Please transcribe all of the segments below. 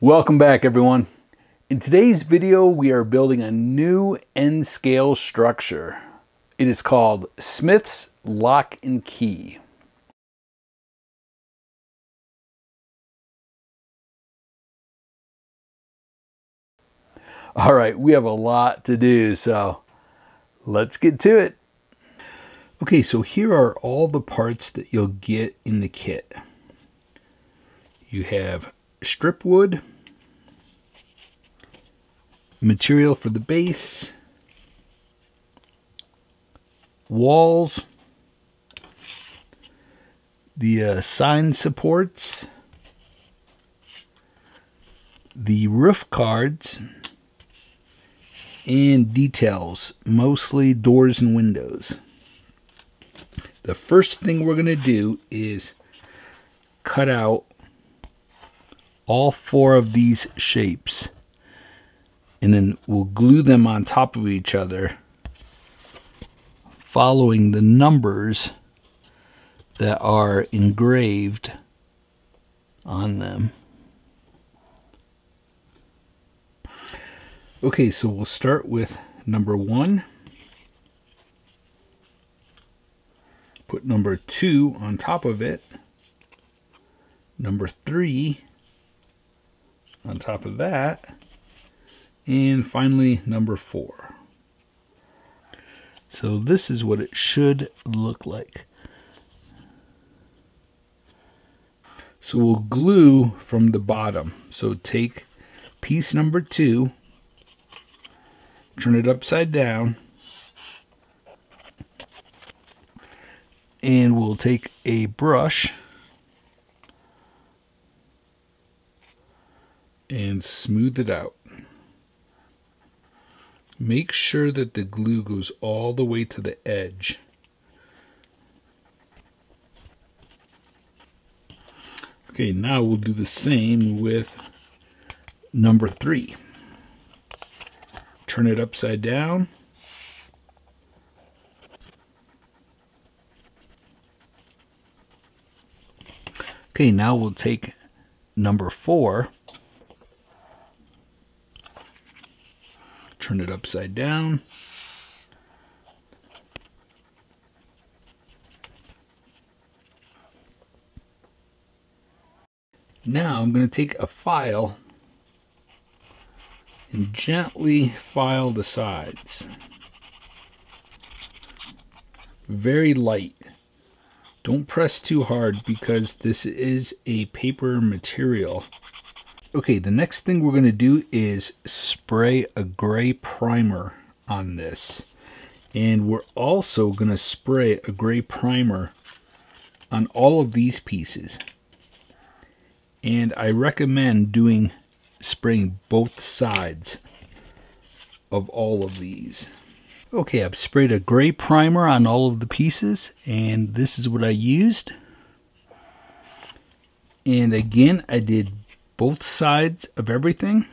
Welcome back everyone. In today's video we are building a new N scale structure. It is called Smith's Lock and Key. All right, we have a lot to do, so let's get to it. Okay, so here are all the parts that you'll get in the kit. You have strip wood, material for the base, walls, the uh, sign supports, the roof cards, and details, mostly doors and windows. The first thing we're going to do is cut out all four of these shapes and then we'll glue them on top of each other following the numbers that are engraved on them. Okay, so we'll start with number one. Put number two on top of it. Number three on top of that. And finally, number four. So this is what it should look like. So we'll glue from the bottom. So take piece number two turn it upside down, and we'll take a brush and smooth it out. Make sure that the glue goes all the way to the edge. Okay, now we'll do the same with number three turn it upside down. Okay, now we'll take number four, turn it upside down. Now I'm going to take a file and gently file the sides. Very light. Don't press too hard because this is a paper material. Okay, the next thing we're going to do is spray a gray primer on this. And we're also going to spray a gray primer on all of these pieces. And I recommend doing spraying both sides of all of these. Okay, I've sprayed a gray primer on all of the pieces, and this is what I used. And again, I did both sides of everything.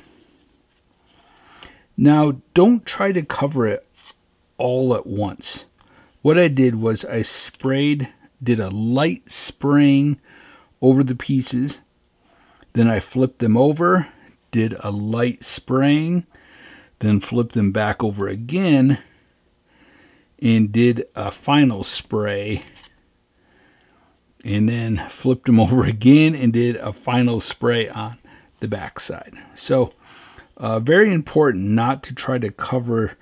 Now, don't try to cover it all at once. What I did was I sprayed, did a light spraying over the pieces. Then I flipped them over did a light spraying, then flipped them back over again and did a final spray and then flipped them over again and did a final spray on the backside. So uh, very important not to try to cover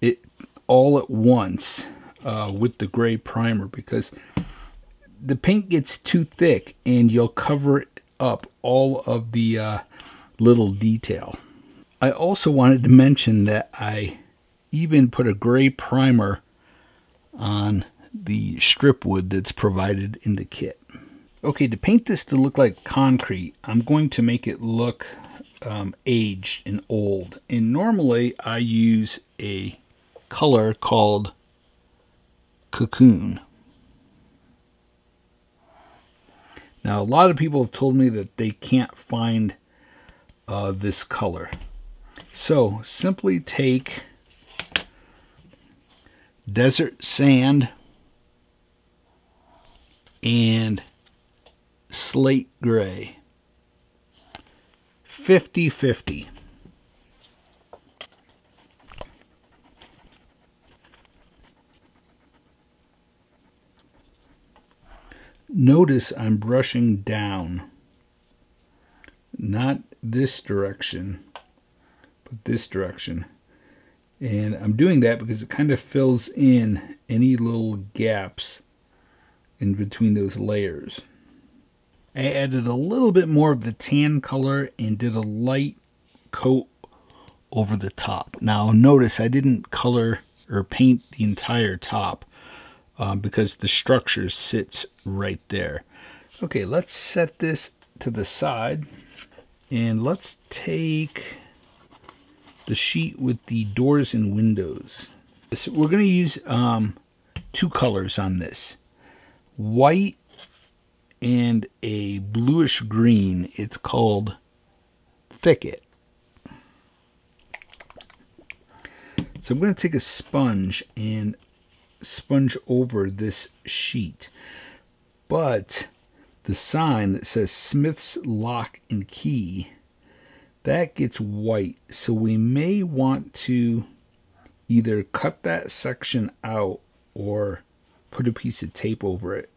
it all at once uh, with the gray primer because the paint gets too thick and you'll cover up all of the uh, little detail. I also wanted to mention that I even put a gray primer on the strip wood that's provided in the kit. Okay, to paint this to look like concrete, I'm going to make it look um, aged and old. And normally I use a color called cocoon. Now, a lot of people have told me that they can't find uh, this color. So simply take desert sand and slate gray. 50 50. Notice I'm brushing down, not this direction, but this direction. And I'm doing that because it kind of fills in any little gaps in between those layers. I added a little bit more of the tan color and did a light coat over the top. Now notice I didn't color or paint the entire top um, because the structure sits right there. Okay, let's set this to the side and let's take the sheet with the doors and windows. So we're going to use um, two colors on this. White and a bluish green. It's called Thicket. So I'm going to take a sponge and sponge over this sheet. But the sign that says Smith's Lock and Key that gets white. So we may want to either cut that section out or put a piece of tape over it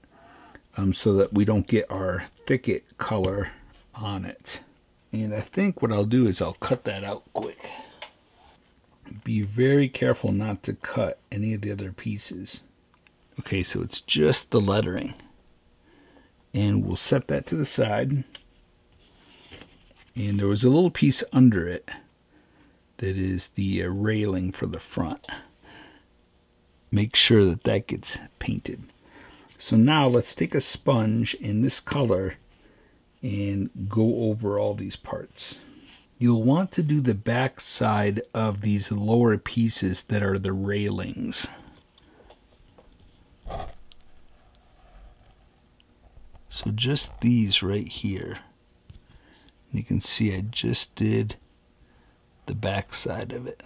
um, so that we don't get our thicket color on it. And I think what I'll do is I'll cut that out quick. Be very careful not to cut any of the other pieces. Okay, so it's just the lettering. And we'll set that to the side and there was a little piece under it that is the uh, railing for the front make sure that that gets painted. So now let's take a sponge in this color and go over all these parts. You'll want to do the back side of these lower pieces that are the railings. So just these right here. You can see I just did the back side of it.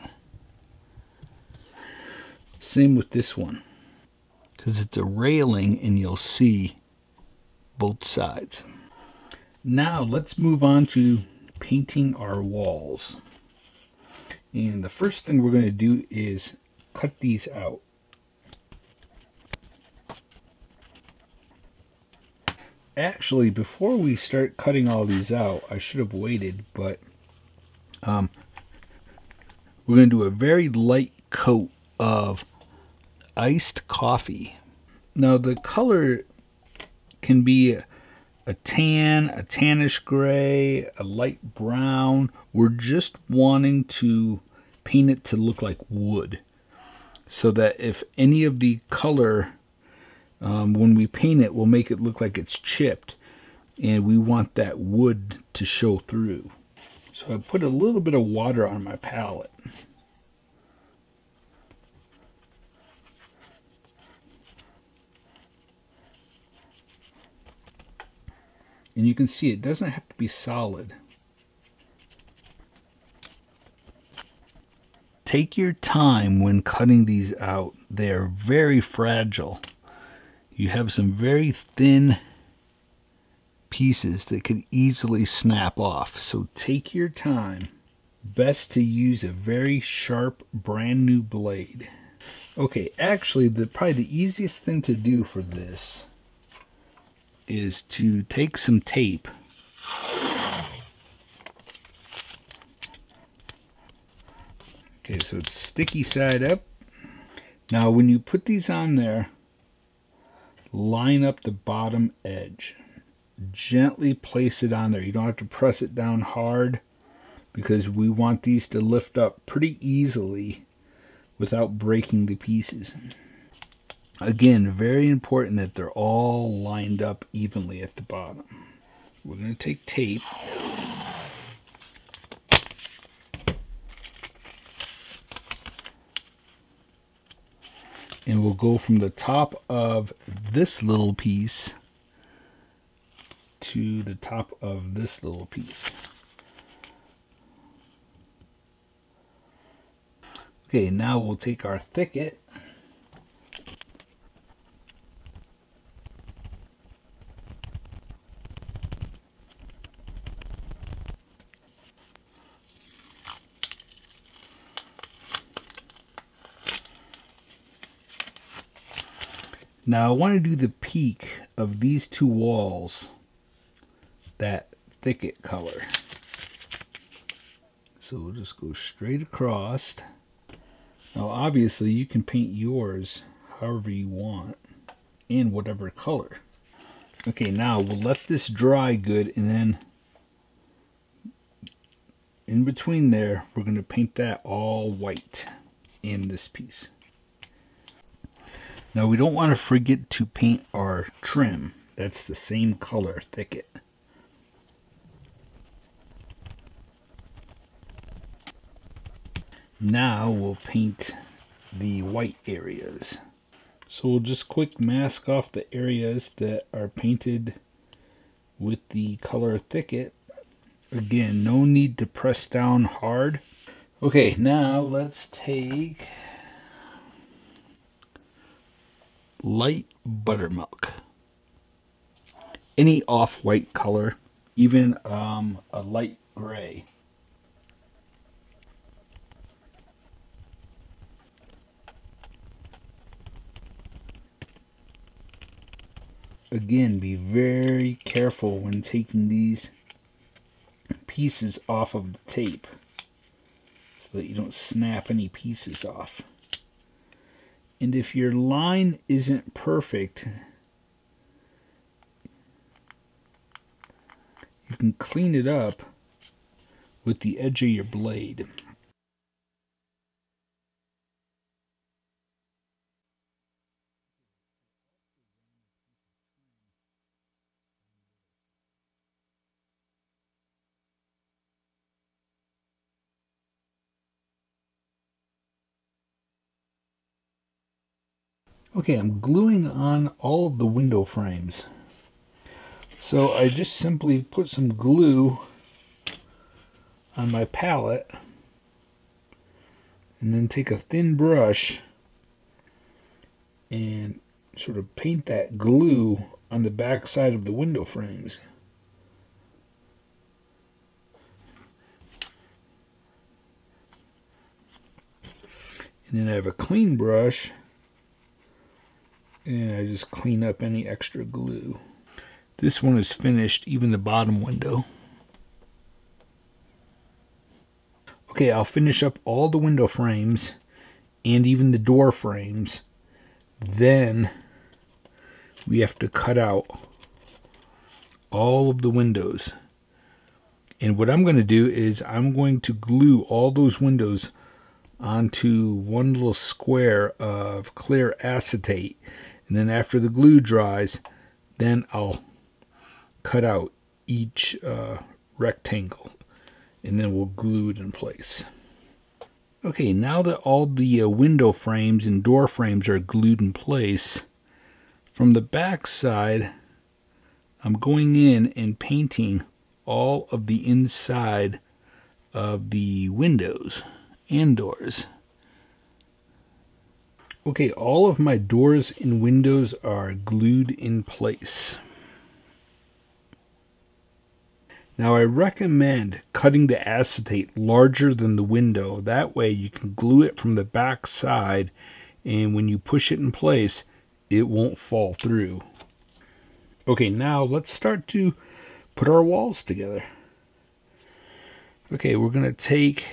Same with this one. Because it's a railing and you'll see both sides. Now let's move on to painting our walls. And the first thing we're going to do is cut these out. actually, before we start cutting all these out, I should have waited, but um, we're going to do a very light coat of iced coffee. Now, the color can be a, tan, a tannish gray, a light brown. We're just wanting to paint it to look like wood so that if any of the color um, when we paint it, we'll make it look like it's chipped. And we want that wood to show through. So I put a little bit of water on my palette. And you can see it doesn't have to be solid. Take your time when cutting these out. They are very fragile you have some very thin pieces that can easily snap off. So take your time. Best to use a very sharp brand new blade. Okay, actually the probably the easiest thing to do for this is to take some tape Okay, so it's sticky side up. Now when you put these on there, line up the bottom edge. Gently place it on there. You don't have to press it down hard because we want these to lift up pretty easily without breaking the pieces. Again, very important that they're all lined up evenly at the bottom. We're going to take tape and we'll go from the top of this little piece to the top of this little piece. Okay, now we'll take our thicket Now I want to do the peak of these two walls, that thicket color. So we'll just go straight across. Now obviously you can paint yours however you want in whatever color. Okay, now we'll let this dry good and then in between there, we're going to paint that all white in this piece. Now we don't want to forget to paint our trim. That's the same color thicket. Now we'll paint the white areas. So we'll just quick mask off the areas that are painted with the color thicket. Again, no need to press down hard. Okay, now let's take light buttermilk. Any off-white color, even um, a light gray. Again, be very careful when taking these pieces off of the tape so that you don't snap any pieces off. And if your line isn't perfect, you can clean it up with the edge of your blade. Okay, I'm gluing on all of the window frames. So I just simply put some glue on my palette and then take a thin brush and sort of paint that glue on the back side of the window frames. And then I have a clean brush and I just clean up any extra glue. This one is finished, even the bottom window. Okay, I'll finish up all the window frames and even the door frames. Then we have to cut out all of the windows. And what I'm going to do is I'm going to glue all those windows onto one little square of clear acetate and then after the glue dries, then I'll cut out each uh, rectangle and then we'll glue it in place. Okay, now that all the uh, window frames and door frames are glued in place, from the back side, I'm going in and painting all of the inside of the windows and doors. Okay, all of my doors and windows are glued in place. Now I recommend cutting the acetate larger than the window. That way you can glue it from the back side and when you push it in place, it won't fall through. Okay, now let's start to put our walls together. Okay, we're going to take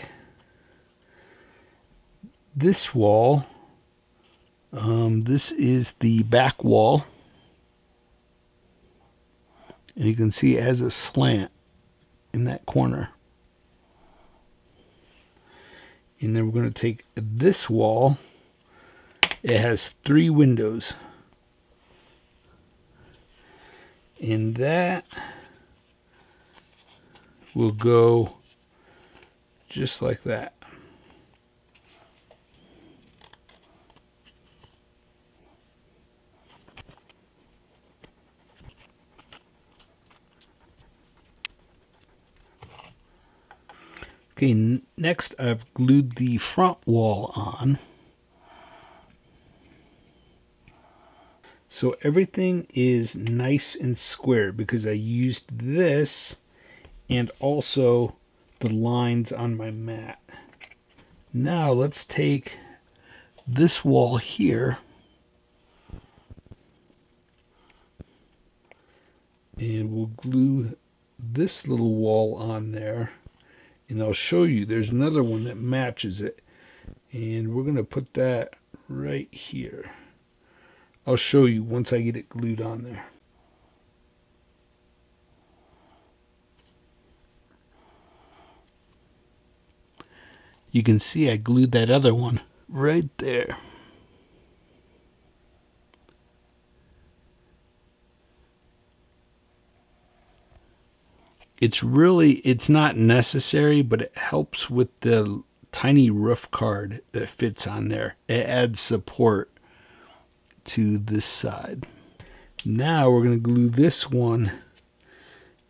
this wall um, this is the back wall. And you can see it has a slant in that corner. And then we're going to take this wall. It has three windows. And that will go just like that. Okay, next I've glued the front wall on. So everything is nice and square because I used this and also the lines on my mat. Now let's take this wall here And we'll glue this little wall on there. And I'll show you there's another one that matches it. And we're going to put that right here. I'll show you once I get it glued on there. You can see I glued that other one right there. It's really, it's not necessary, but it helps with the tiny roof card that fits on there. It adds support to this side. Now we're going to glue this one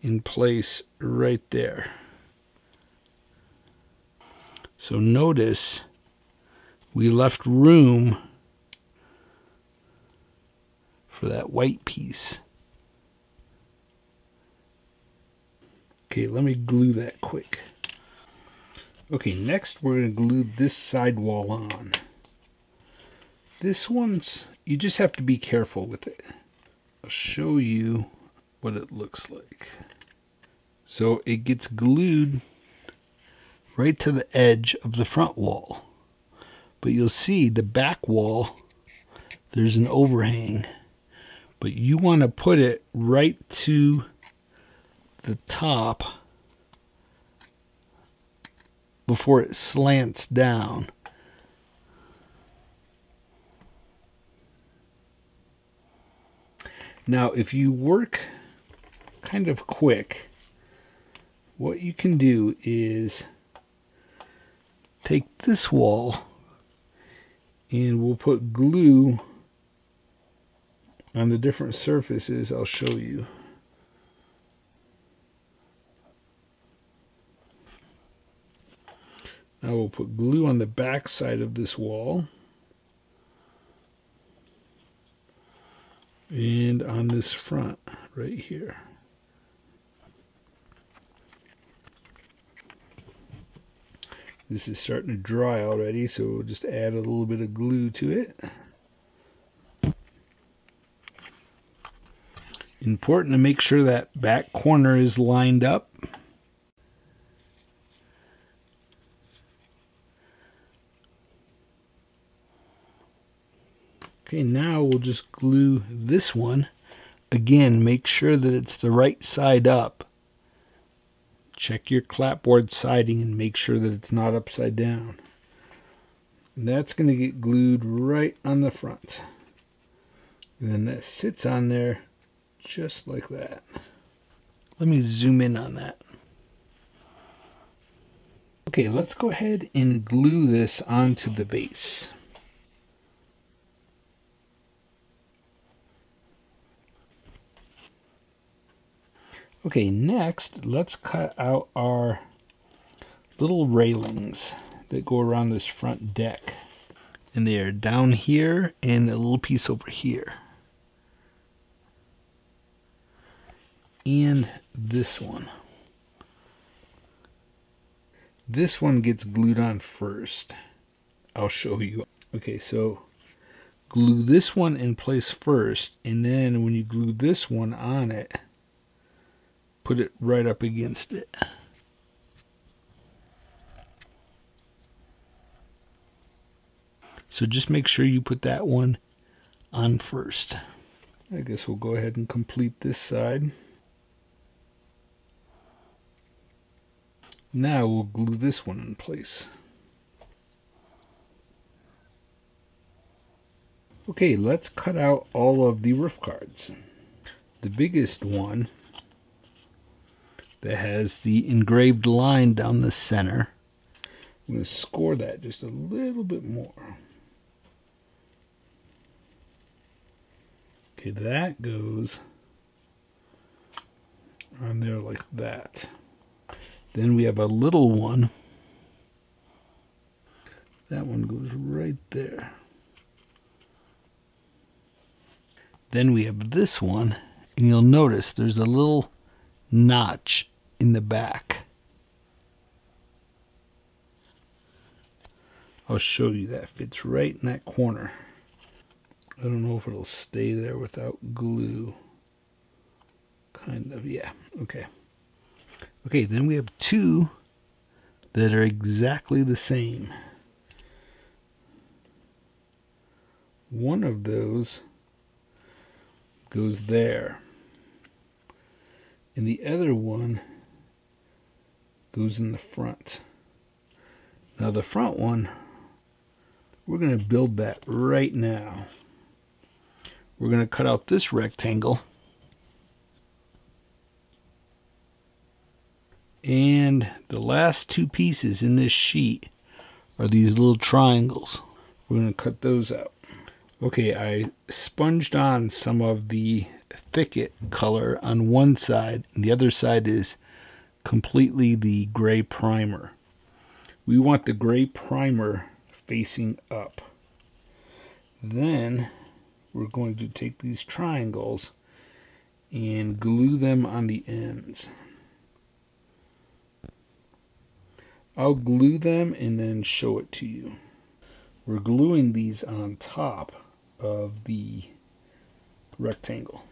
in place right there. So notice we left room for that white piece. Okay, let me glue that quick. Okay, next we're going to glue this side wall on. This one's, you just have to be careful with it. I'll show you what it looks like. So it gets glued right to the edge of the front wall. But you'll see the back wall, there's an overhang. But you want to put it right to the top before it slants down. Now, if you work kind of quick, what you can do is take this wall and we'll put glue on the different surfaces I'll show you. Now we'll put glue on the back side of this wall. And on this front right here. This is starting to dry already, so we'll just add a little bit of glue to it. Important to make sure that back corner is lined up. Okay, now we'll just glue this one. Again, make sure that it's the right side up. Check your clapboard siding and make sure that it's not upside down. And that's going to get glued right on the front. And then that sits on there just like that. Let me zoom in on that. Okay, let's go ahead and glue this onto the base. Okay, next, let's cut out our little railings that go around this front deck. And they are down here and a little piece over here. And this one. This one gets glued on first. I'll show you. Okay, so glue this one in place first, and then when you glue this one on it, put it right up against it. So just make sure you put that one on first. I guess we'll go ahead and complete this side. Now we'll glue this one in place. Okay, let's cut out all of the roof cards. The biggest one that has the engraved line down the center. I'm going to score that just a little bit more. Okay, that goes on there like that. Then we have a little one. That one goes right there. Then we have this one, and you'll notice there's a little notch in the back. I'll show you that fits right in that corner. I don't know if it'll stay there without glue. Kind of, yeah. Okay. Okay, then we have two that are exactly the same. One of those goes there. And the other one goes in the front. Now the front one, we're going to build that right now. We're going to cut out this rectangle. And the last two pieces in this sheet are these little triangles. We're going to cut those out. Okay, I sponged on some of the thicket color on one side, and the other side is completely the gray primer. We want the gray primer facing up. Then we're going to take these triangles and glue them on the ends. I'll glue them and then show it to you. We're gluing these on top of the rectangle.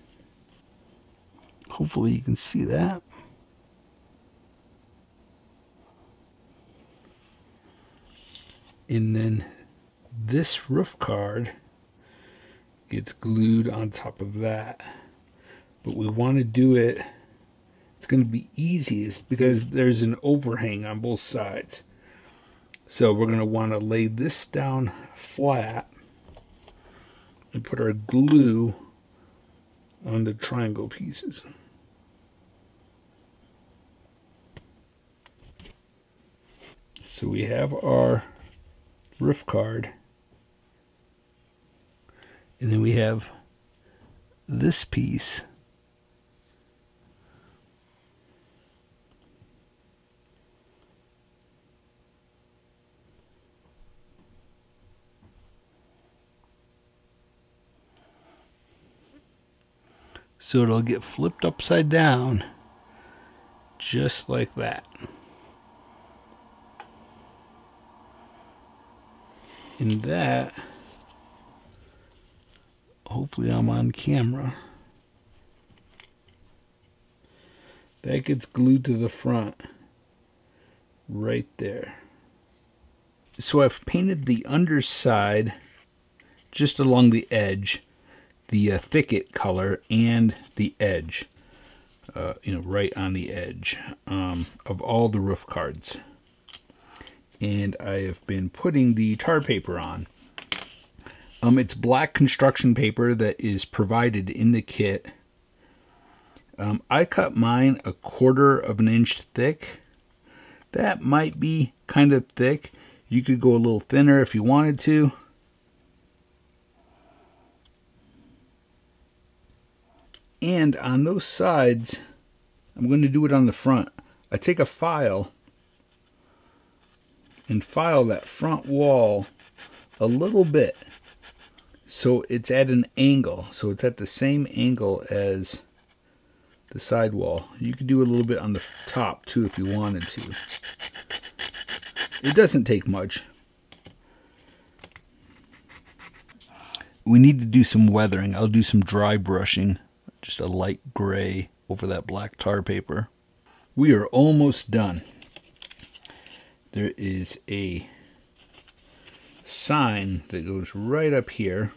Hopefully you can see that. And then this roof card gets glued on top of that. But we want to do it, it's going to be easiest because there's an overhang on both sides. So we're going to want to lay this down flat and put our glue on the triangle pieces. So we have our roof card and then we have this piece So it'll get flipped upside down just like that. And that, hopefully I'm on camera, that gets glued to the front right there. So I've painted the underside just along the edge the uh, thicket color and the edge, uh, you know, right on the edge um, of all the roof cards. And I have been putting the tar paper on. Um, it's black construction paper that is provided in the kit. Um, I cut mine a quarter of an inch thick. That might be kind of thick. You could go a little thinner if you wanted to. And on those sides, I'm going to do it on the front. I take a file and file that front wall a little bit so it's at an angle. So it's at the same angle as the side wall. You could do a little bit on the top too if you wanted to. It doesn't take much. We need to do some weathering. I'll do some dry brushing just a light gray over that black tar paper. We are almost done. There is a sign that goes right up here.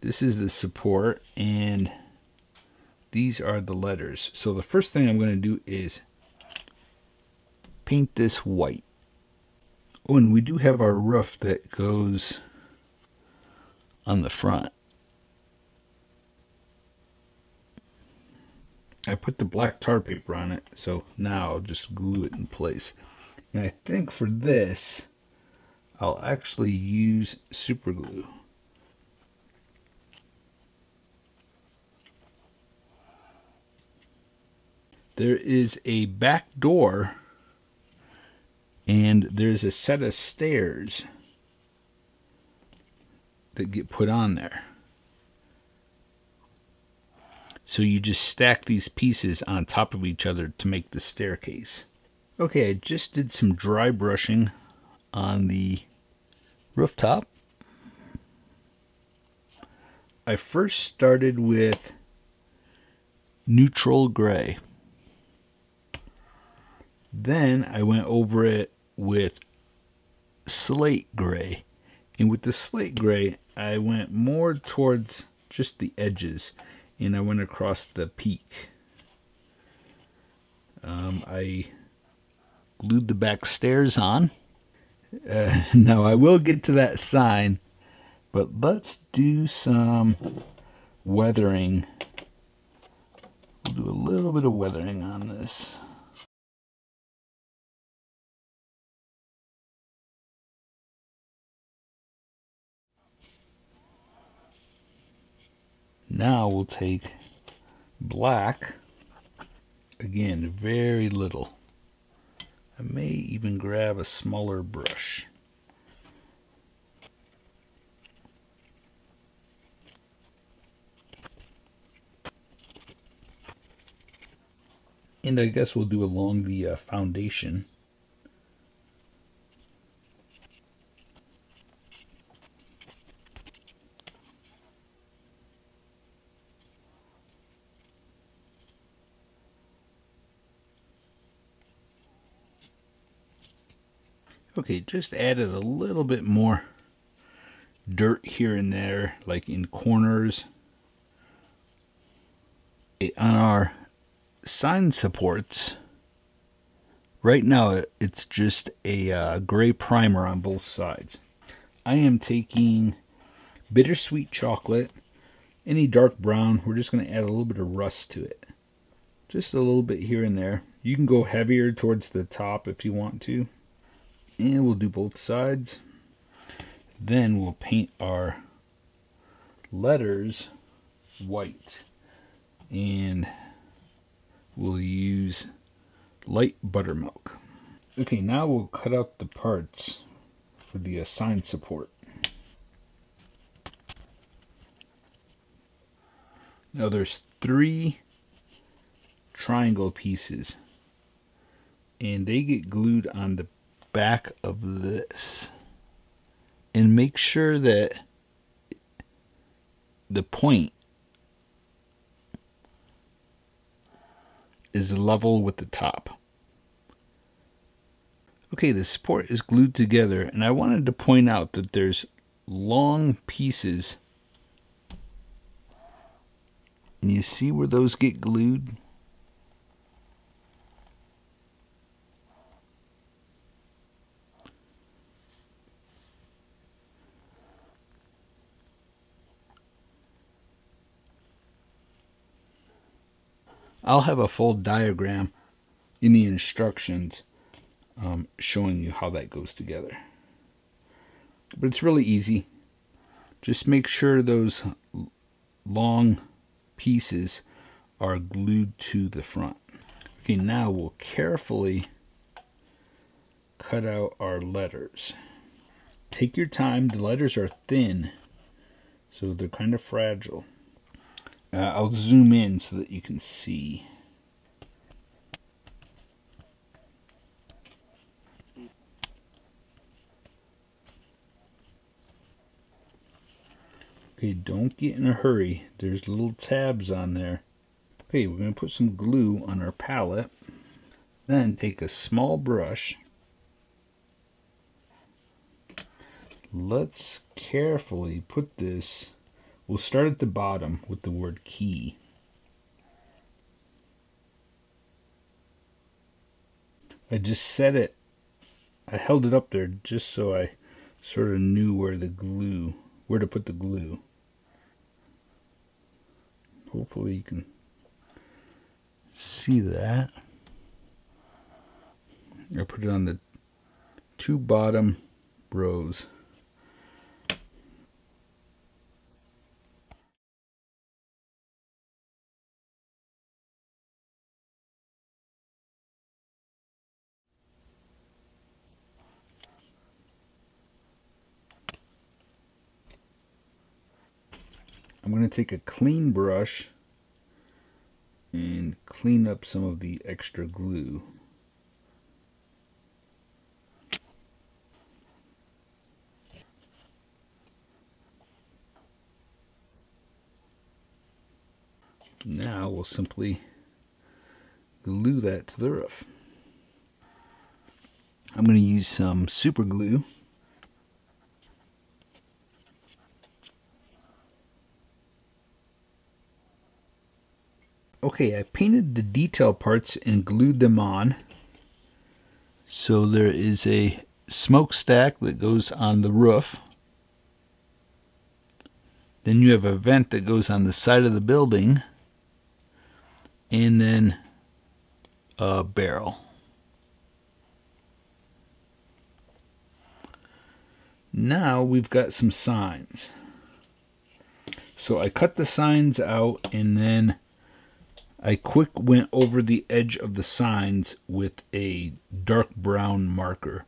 This is the support and these are the letters. So the first thing I'm going to do is paint this white. Oh, and we do have our roof that goes on the front. I put the black tar paper on it, so now I'll just glue it in place. And I think for this, I'll actually use super glue. There is a back door and there's a set of stairs that get put on there. So you just stack these pieces on top of each other to make the staircase. Okay, I just did some dry brushing on the rooftop. I first started with neutral gray. Then I went over it with slate gray. And with the slate gray, I went more towards just the edges and I went across the peak. Um, I glued the back stairs on. Uh, now I will get to that sign, but let's do some weathering. We'll do a little bit of weathering on this. Now we'll take black, again, very little. I may even grab a smaller brush. And I guess we'll do along the uh, foundation. Okay, just added a little bit more dirt here and there, like in corners. Okay, on our sign supports, right now it's just a uh, gray primer on both sides. I am taking bittersweet chocolate, any dark brown, we're just going to add a little bit of rust to it. Just a little bit here and there. You can go heavier towards the top if you want to and we'll do both sides. Then we'll paint our letters white. And we'll use light buttermilk. Okay now we'll cut out the parts for the assigned support. Now there's three triangle pieces. And they get glued on the back of this and make sure that the point is level with the top. Okay, the support is glued together and I wanted to point out that there's long pieces and you see where those get glued? I'll have a full diagram in the instructions um, showing you how that goes together. But it's really easy. Just make sure those long pieces are glued to the front. Okay, now we'll carefully cut out our letters. Take your time. The letters are thin, so they're kind of fragile. Uh, I'll zoom in so that you can see. Okay, don't get in a hurry. There's little tabs on there. Okay, we're going to put some glue on our palette. Then take a small brush. Let's carefully put this We'll start at the bottom with the word key. I just set it, I held it up there just so I sort of knew where the glue, where to put the glue. Hopefully you can see that. I put it on the two bottom rows. I'm going to take a clean brush and clean up some of the extra glue. Now we'll simply glue that to the roof. I'm going to use some super glue. Okay, I painted the detail parts and glued them on. So there is a smokestack that goes on the roof. Then you have a vent that goes on the side of the building. And then a barrel. Now we've got some signs. So I cut the signs out and then I quick went over the edge of the signs with a dark brown marker.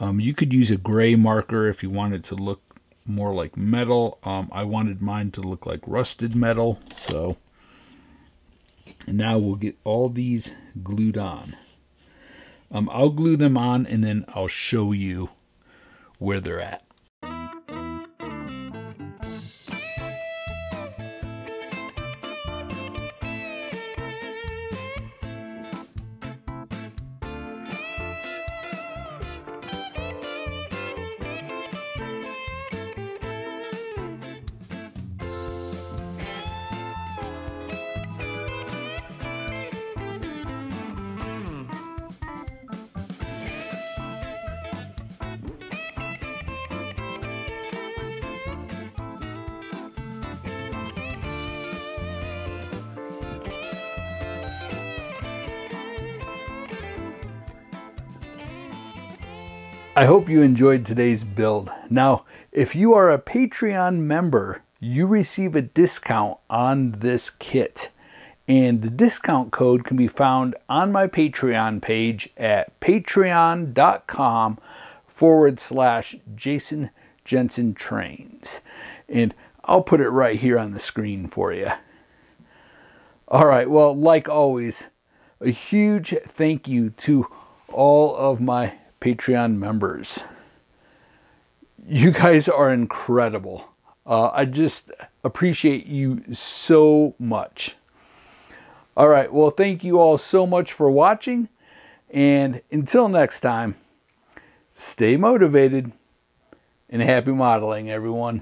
Um, you could use a gray marker if you wanted to look more like metal. Um, I wanted mine to look like rusted metal, so and now we'll get all these glued on. Um, I'll glue them on and then I'll show you where they're at. I hope you enjoyed today's build. Now, if you are a Patreon member, you receive a discount on this kit. And the discount code can be found on my Patreon page at patreon.com forward slash Jason Jensen Trains. And I'll put it right here on the screen for you. All right, well, like always, a huge thank you to all of my Patreon members. You guys are incredible. Uh, I just appreciate you so much. All right, well, thank you all so much for watching. And until next time, stay motivated and happy modeling, everyone.